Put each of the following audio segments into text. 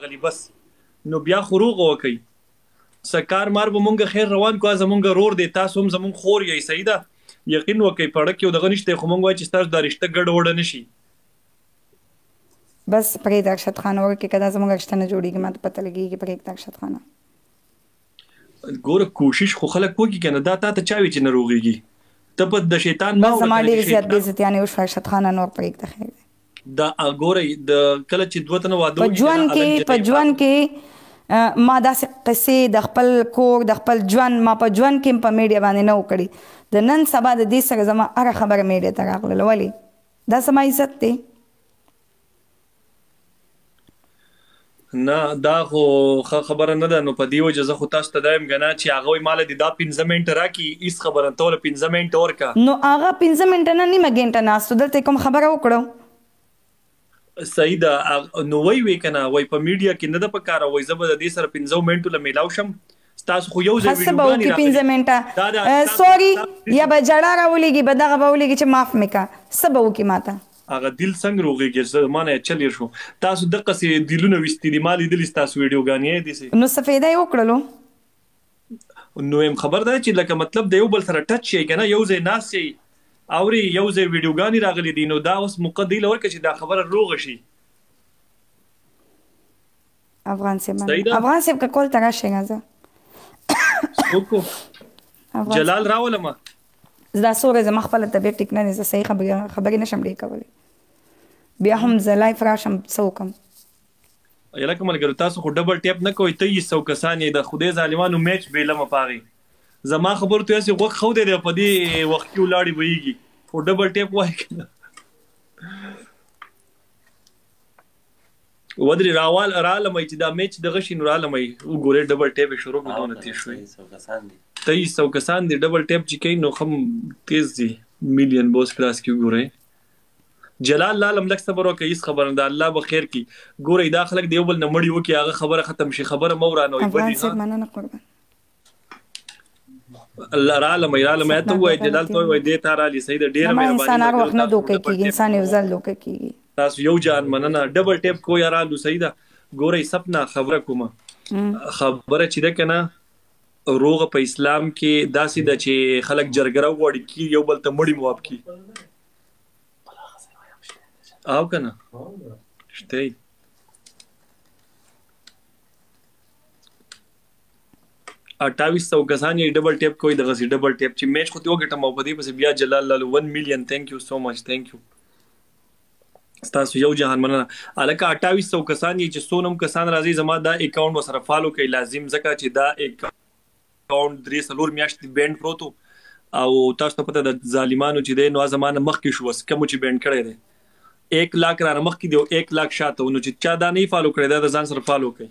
غلی بس نو بیا خو روغ وکي څه کار مار به مونږ خیر روان کو زمونږ رور دی تاسو هم زمونږ خور یې صحیح ده یقین وکي پړه کې دغه نشته خو مونږ وای چې تاسو دا رشته ګډ وډ نه شي بس پرې د ارشد خان ورکه کدا زموږ رشته نه جوړیږي ماته پته لګیږي پرې د ارشد خان ګوره کوشش خو خلک وکي کنه دا تا ته چا وی چې نه روغيږي ته په د شیطان ما زما ډیر زیات بې عزتیانه وشو ارشد خان انور پرېږ د خیر دا ګوره د کله چې دوه تنه واده په ژوند کې په ژوند کې ما داسې قصې د خپل کور د خپل ژوند ما په ژوند کې په میډیا باندې نه وکړي د نن سبا د دې سره زما هغه خبره میډیا ته راغله ولې دا سما عزت دی نه دا خو ښه خبره نه ده نو په دې وجه زه خو تاسو ته دا وایم کنه چې هغه وایي ماله دې دا پنځه منټه راکړي هیڅ خبره نه ته وله پنځه منټه ورکړه نو هغه پنځه منټه نه نیمه ګنټه ناست و دلته یې کوم خبره وکړه صحیح ده نو وایي وې کنه وایي په میډیا کې نه ده په کار وایي زه به د دې سره پنځو منټو له میلاو شم ستاسو خو یو ځای ویډیوګانې راغلي هڅه به وکړي پنځه منټه سوري یا به جړا راولیږي به دغه به ولیږي چې معاف مې کا څه به وکړي ماته هغه دیل څنګه روغیږي چې زما نه چل هیر شو تاسو دقسې دیلونه ویستي دي ما لیدلي ستاسو ویډیوګانې دي سي نو څه فایده یې وکړلو نو هم خبر ده چې لکه مطلب د یو بل سره ټچ شي کنه یو ځای ناس شي اوري یو ځای ویډیوګانې راغلي دي نو دا اوس موقع دی لور کې چې دا خبره روغ شي افغان صاحب مننه افغان صاحب که کول ترا شي راځه وکړو جلال راولم زدا سوره زما خپل طبيعت ټیک نه زه صحیح خبرې خبرې نشم ډیر کولای بیا هم زه لایف راشم څه وکم یلا کومل ګر تاسو خو ډبل ټیپ نه کوي ته یې سو کسانې د خدای ظالمانو میچ بیلمه پاغي زما خبر ته یې وخت خو دی په دې وخت کې ولاړی ویږي خو ډبل ټیپ وای کنه ودرې راوال رالم چې دا میچ د غشین رالم وګوره ډبل ټیپ شروع کړو نه تیر شوی 2300 کسان دي ډبل ټیپ چې کین نو خم تیز دي میلیون بوس کلاس کې وګوره جلال لالم لک صبر وکړه هیڅ خبر نه ده الله به خیر کی ګوره دا خلک دیو بل نه مړی وکي هغه خبره ختم شي خبره مو ورانه وي افغان صاحب مننه قربان الله را لمه را لمه ته وای چې دلته وای دې ته را لې سید ډېر مهرباني انسان هر وخت نه دوکه کیږي انسان یو ځل دوکه کیږي تاسو یو جان مننه ډبل ټیپ کو یارا لو سید ګورې سپنا خبره کوم خبره چې ده کنه روغ په اسلام کې داسې د چې خلک جرګره وړي کی یو بل ته مړی مواب کی او کنه شته 28 سو کسان یې ډبل ټیپ کوي دغه سي ډبل ټیپ چې میچ خو ته وګټم او په دې پسې بیا جلال لالو 1 میلیون ثانک یو سو مچ ثانک یو ستاسو یو جهان مننه الکه 28 سو کسان یې چې سونم کسان راځي زما دا اکاونټ وسره فالو کوي لازم ځکه چې دا اکاونټ درې سلور میاشتې بند پروتو او تاسو ته پته د ظالمانو چې دین نو زمانه مخ کې شو بس کوم چې بند کړي دي 1 لاک را مخ کې دی او 1 لاک شاته نو چې چا دا نه فالو کړی دا ځان سره فالو کوي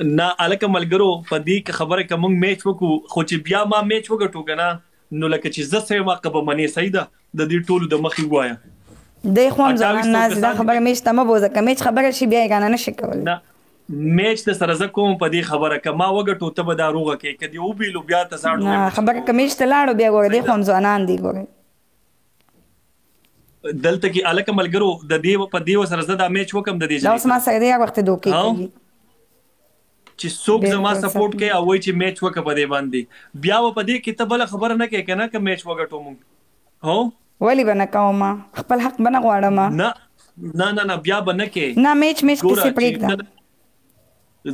نه الکه ملګرو په دی که خبره که مونږ میچ وکو خو چی بیا ما میچ وګټو کنه نو لکه چی زه څه یم که به منی صحیح ده د دی ټولو د مخی ووایه دی خو هم ځوان ناز دا خبره میچ ته مه بوزه که میچ خبره شي بیا یې کنه نشي کولی نه میچ ته سره زه کوم په دې خبره که ما وګټو ته به دا روغه کې که دې وبیلو بیا ته ځاړو خبره که میچ ته لاړو بیا ګوره دې خو هم ځوانان دي ګوره دلته کې الکه ملګرو د دې په دیو سره زدا میچ وکم د دې دا اوس ما سره دی وخت دوکې کوي چې څوک زما سپورټ کوي او وای چې میچ وکړه په دې باندې بیا و په دې کې ته بل خبره نه کوي کنه که میچ وګټو مونږ هو ولی بنه کوم خپل حق بنه غواړم نه نه نه نه بیا بنه کې نه میچ میچ کیسه پرېږده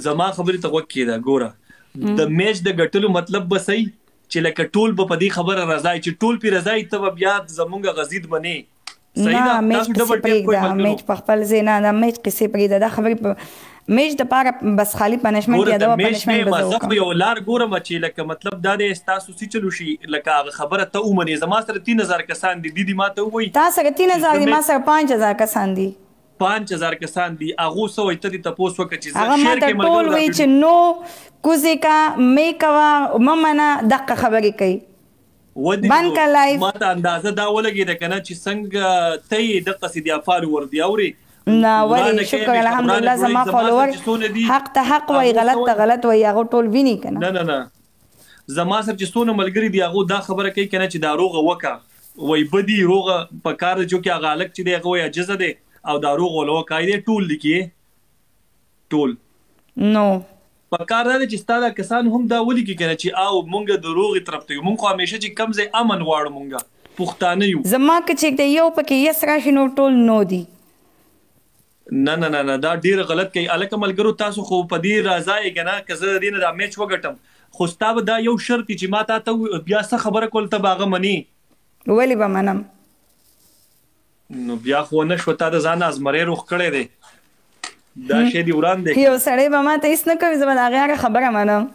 زما خبرې ته غوږ کېده ګوره د میچ د ګټلو مطلب به صحیح چې لکه ټول به په دې خبره رضای چې ټول پی رضای ته بیا زمونږ غزید منې صحیح ده میچ قصې پرېږده میچ په خپل ځای نه دا میچ قصې پرېږده دا خبرې په میچ د پاره بس خالی پنشمنټ یا دا پنشمنټ به زه خو یو لار ګورم چې لکه مطلب دا دی تاسو سی چلو شي لکه هغه خبره ته ومنې زما سره 3000 کسان دي دي ما ته وایي تاسو سره 3000 دي ما سره 5000 کسان دي پانچ هزار کسان دی هغو څه وای ته دی تپوس وکړه چی زه شیر کې ملګرو ټول وای چی نو کوزی کا می کوا ممنه دقه خبری کوي بند کا لایف ما ته اندازه دا ولګی ده کنه چی څنګه ته یې دقه سي دی افال ور دی اوري نه ولی شکر الحمدلله زما فالوور حق ته حق وای غلط ته غلط وای هغه ټول ویني کنه نه نه نه زما سره چې څونه ملګري دي هغو دا خبره کوي کنه چې دا روغه وکه وای بدی روغه په کار دی چې هغه الک چې دی هغه وای عجز دی او دا روغ ولو کای دی ټول دي کې ټول نو په کار ده چې ستاده کسان هم دا ولي کې کنه چې او مونږ د روغي طرف ته مونږ خو همیشه چې کم ځای امن غواړو مونږه پښتانه یو زما کې چې د یو پکې یس راشي نو ټول نو دي نه نه نه نه دا ډیر غلط کوي الکه ملګرو تاسو خو په دې راضا یې کنه که زه دې نه دا میچ وګټم خو ستا به دا یو شرط چې ما تا ته بیا څه خبره کول ته باغه منی ولی به منم نو بیا خو نه شو تا د ځان ازمری روخ کړی دی دا شی دی وران دی یو سړی به ما ته هیڅ نه کوي زه به د هغې هغه خبره منم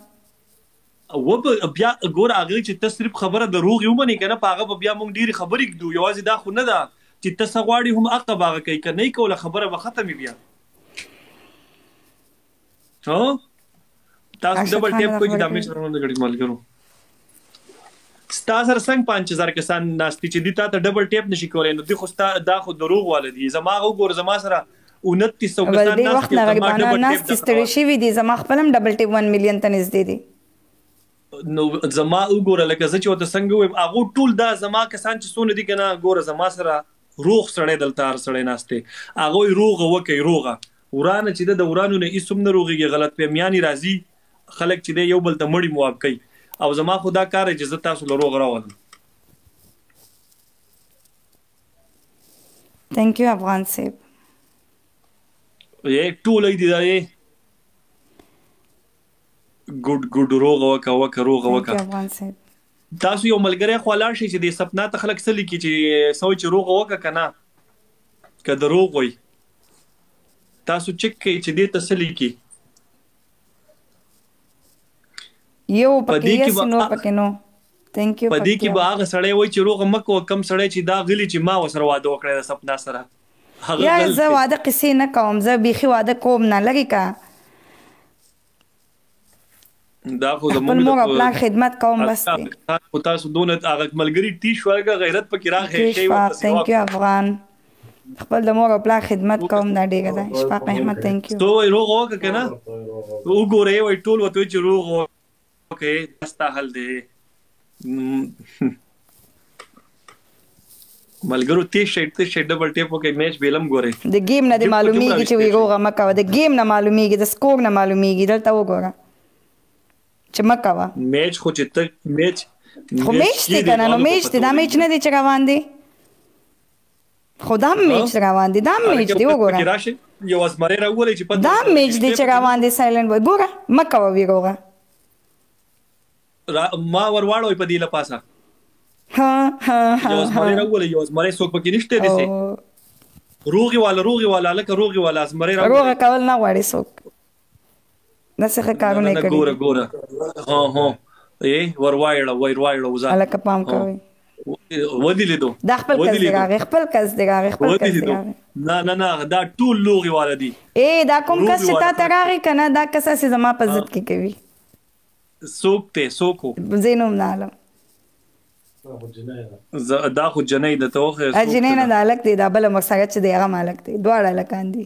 و به بیا ګوره هغه چې ته صرف خبره د روغې ومنې که نه په هغه به بیا موږ ډېرې خبرې ږدو یوازې دا خو نه ده چې ته څه غواړې هم حقه به هغه کوي که نه یې کوله خبره به ختم وي بیا هو تاسو ډبل ټیپ کوئ چې دا مې سره نه غړي ملګرو ستا سره څنګه 5000 کسان ناشتي چې دي تا ته ډبل ټیپ نشي کولای نو دی خو ستا دا خو دروغ والدي زما وګور زما سره اونتیس سو کسان ناست دي او زما ډبل ټیپ. ولې دې وخت نه غریبانان ناست دي ستړي شوي دي زما خپل هم ډبل ټیپ ون میلیون ته نږدې دي. نو زما وګوره لکه زه چې ورته څنګه ووایم هغو ټول دا زما کسان چې څونه دي کنه ګوره زما سره روغ سړی دلته هر سړی ناست دی هغوی روغه وکړئ روغه ورانه چې ده د ورانو نه هیڅ هم نه روغیږي غلط فهمیان یې راځي خلک چې دی یو بل ته مړي مواب کوي او زما خو دا کار دی چې زه تاسو له روغ راولم. ثانک یو افغان صاحب یې ټوله دي دا یې ګډ ګډ روغ وکا وکا روغ وکا افغان صاحب تاسو یو ملګری خو لاړ شي چې د سپنا ته خلک سلی کی چې سوي چې روغ وکا کنه که دروغ وي تاسو چک کوي چې دې ته سلی کی یو په پکې دې کې یس به نور پکې نو ثانک یو په دې کې پکتیا به هغه سړی وای چې روغه مکو کم سړی چې دا غلی چې ما وسره واده وکړی د سپنا سره هغه یا غل زه دی واده قصې نه کوم زه بیخي واده کوم نه لګي که دا خو خپل زمونږ د مور او پلار خدمت کوم بس دی خو تاسو دونه هغه ملګری ټی شو هغه غیرت پکې راغی ټی شي شپه ورته ثانک یو افغان خپل د مور او پلار خدمت کوم دا ډیره ده اشفاق احمد ثانک یو تو وای روغ وک کنه وګوره وای ټول وته چې روغ وک دستا حل دی ملګرو تی شیټ ته شیټ ډبل ټیپ وکي میچ بیلم ګوره د گیم نه د معلومیږي چې وی روغه مکه د گیم نه معلومیږي د سکور نه معلومیږي دلته وګوره چې مکه وا میچ خو چې ته میچ خو میچ دی کنه نو میچ دی دا میچ نه دی چې روان دی خو دا میچ روان دی دا میچ دی وګوره راشي یو ازمره راولې چې پته دا میچ دی چې روان دی سایلنت وای ګوره مکه وی ګوره را ما ورواړوي په دې لپاسه ها ها ها یو ازمره راولې یو ازمره څوک پکې نشته دي سي روغي والا روغي والا لکه روغي والا ازمره راولې روغه کول نه غواړي څوک دا څه کارونه نه کړی ګوره ګوره ها ها ای ور وایړه ور وایړه وزا الک پام کوي ودی لیدو دا خپل کس دی هغه خپل کس دی هغه خپل کس دی نه نه نه دا ټول لوغي والا دي اے دا کوم کس چې تا تراغه کنه دا کس چې زما په ضد کې کوي سوک ته سوکو زینوم نه علم دا خو جنې د توخه اجنې نه د الک دی دا بل مساګه چې دی هغه مالک دی دواړه لکان دي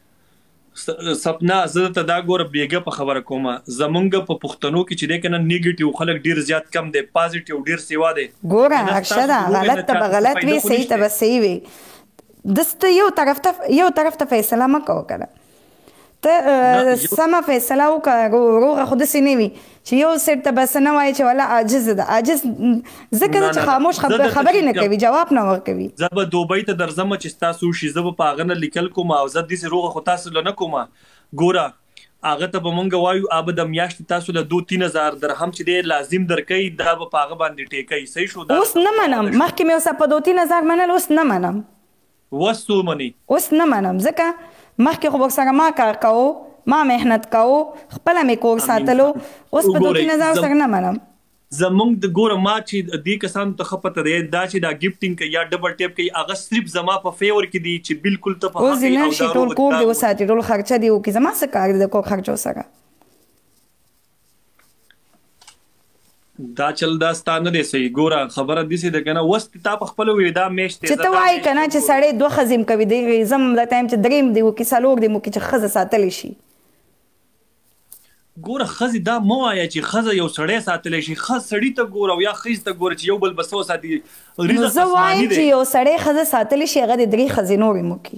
سپنا زه ته دا ګوره بیګه په خبره کوم زمونږ په پښتنو کې چې ده کنه نیگیټیو خلک ډیر زیات کم دی پازیټیو ډیر سیوا دی ګوره ارشد غلط ته غلط وی صحیح ته صحیح وی دست یو طرف ته یو طرف ته فیصله مکو کنه ته سمه فیصله وکړه روغه خود سینې وی چې یو سیټ ته بس نه وای چې ولا عاجز ده عاجز ځکه چې خاموش خبرې نه کوي جواب نه ورکوي زه به دوبۍ ته درځم چې تاسو شي زه په هغه نه لیکل کوم او زه دې روغه خو تاسو له نه کوم ګوره هغه ته به مونږ وایو اب د میاشتې تاسو له 2 3000 درهم چې دی لازم درکې دا به پاغه باندې ټیکې صحیح شو دا اوس نه منم مخکې مې اوس په 2 3000 منل اوس نه منم وس څو منی. اوس نه منم ځکه مخکې خو ورسره ما کار کاوه ما محنت کاوه خپله مې کور ساتلو اوس په دوکي نظر سره نه منم. زمونږ د ګوره ما چی دی کسانو ته ښه پته دی دا چی دا ګیفټینګ کوي یا ډبل ټیپ کوي هغه صرف زما په فیور کی دی چی بلکل ته په حق یی او دا روغ دی. اوس دی نرشی ټول کور دی وساتی ټول خرچه دی وکی زما څه کار دی د کور خرچو سره. دا چل دا ستا نه دی صحیح ګوره خبره دسی ده کنه وس تا په خپل وی دا میش ته چې ته وای کنه چې سړی دوه خزم کوي دی غیزم دا تایم چې دریم دی وکي سالور دی مو کې چې خزه ساتل شي ګوره خزه دا مو وایا چې خزه یو سړی ساتل شي خز سړی ته ګوره یا خیز ته ګوره چې یو بل بسو ساتي رزق اسماني دی زه وایم چې یو سړی خزه ساتل شي هغه د درې خزینو مو کې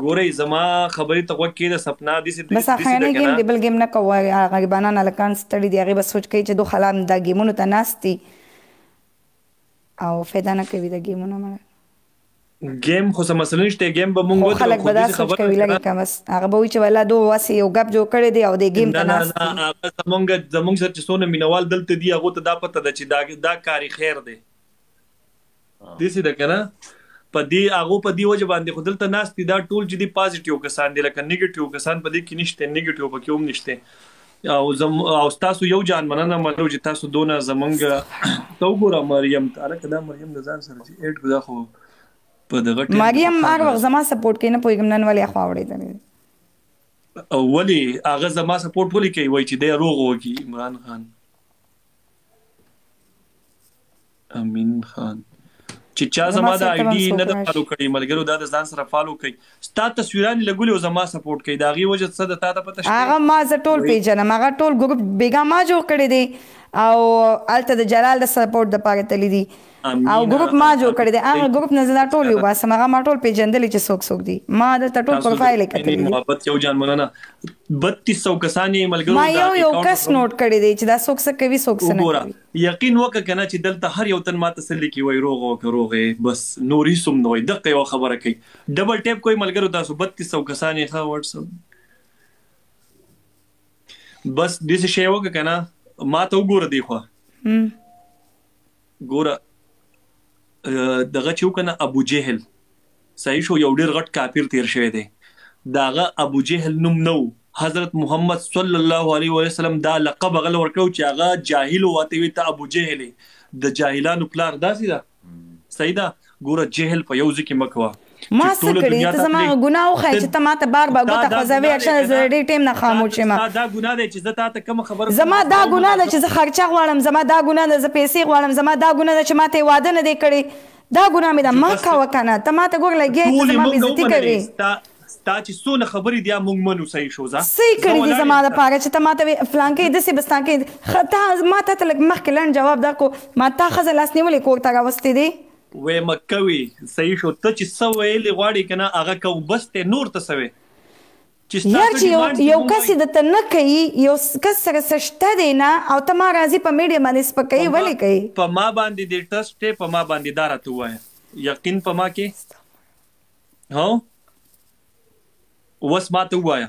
ګورئ زما خبرې ته غوږ کېږده سپنا داسې ده بس هغه نه ګیم دی بل ګیم نه کوه غریبانان هلکان ستړي دي هغوی به سوچ کوي چې دوه خلا دا ګیمونو ته ناست دي او فایده نه کوي دا ګیمونه مړه ګیم خو څه مسله نشته ګیم به مونږ ودرو خلک به دا سوچ کوي لږه که بس هغه به وایي چې ولا دو واسې یو ګپ جوړ کړی دی او د ګیم ته ناست دي نه نه زمونږ زمونږ سره چې څونه مینوال دلته دي هغو ته دا پته ده چې دا دا کاري خیر دی داسې ده کنه په دې هغه په دې وجه باندې خو دلته ناست دي دا ټول چې دي پازیټیو کسان دي لکه نیگیټیو کسان په دې کې نشته نیگیټیو پکې هم نشته او زم او تاسو یو جان مننه ملو چې تاسو دونه زمونږ تو ګوره مریم تعالی کدا مریم د ځان سره چې اډ ګدا خو په دغه ټیم مریم هغه وخت زما سپورټ کوي نه پوهیږم نن ولې خو اورېدلې او ولی هغه زما سپورټ ولی کوي وای چې دی روغ وږي عمران خان امین خان چې چا زما د آی ډي نه د فالو کړی ملګرو دا د ځان سره فالو کړئ ستا تصویران لګولې او زما سپورټ کوي دا غي وجه څه د تا ته پته شته هغه ما زه ټول پیژنم هغه ټول ګروپ بیګا ما جوړ کړی دی او الته د جلال د سپورټ د پاره تللی دی او ګروپ ما جوړ کړی دی هغه ګروپ نه زه ټول یو باسم هغه ما ټول پیژندل چې څوک څوک دی ما دلته ټول پروفایل کتلی دی محبت یو جان مننه 3200 کسان یې ملګرو ما یو یو کس نوٹ کړی دی چې دا څوک څه کوي څوک څه نه کوي یقین وکه کنه چی دلته هر یو تن ماته څه لیکی وای روغ او که روغ یی بس نور هیڅ هم نه وای دقه یوه خبره کوي ډبل ټیپ کوی ملګرو تاسو بتیس سو کسان یی ښه واټس اپ بس داسې شی وکه کنه ماته وګوره دی خو ګوره دغه چې وکنه ابو جهل صحیح شو یو ډیر غټ کافر تیر شوی دی داغه ابو جهل نوم نو حضرت محمد صلی الله علیه و وسلم دا لقب غل ورکړو چې هغه جاهل واته وی ته ابو جهل د جاهلانو پلار داسې ده صحیح ده ګوره جهل په یو ځکه مکوا ما څه کړی ته زما ګناه وخای چې ته ماته بار بار ګوته خوځوي اکشن زه ډېر ټیم نه خاموش یم دا ګناه دی چې زه تاسو کوم خبر زما دا ګناه ده چې زه خرچه غواړم زما دا ګناه ده زه پیسې غواړم زما دا ګناه ده چې ماته واده نه دی کړی دا ګناه مې ده مه کوه کنه ته ماته ګوره لګیا یې ته زما بې عزتي کوې. ستا چې څونه خبرې دي موږ منو صحیح شو ځه. څه یې کړي دي زما لپاره چې ته ماته وې فلانکۍ داسې به ستا کړي ښه تا ما تاته لږ مخکې لنډ جواب درکړو ما تا ښځه لاس نیولې کور ته راوستې دې. وې مه کوې صحیح شو ته چې څه ویل غواړې کنه هغه کوو بس دی نور ته څه وې. چی ستا یار چی یو یو کس یی درته نه کوي یو کس سره څه شته دی نه او ته ما راځی په میډیا باندی سپکوي ولی کوي. په ما باندی دی ټرسټ دی په ما باندی دا راته ووایه یقین په ما کی هو وس ماته ووایه.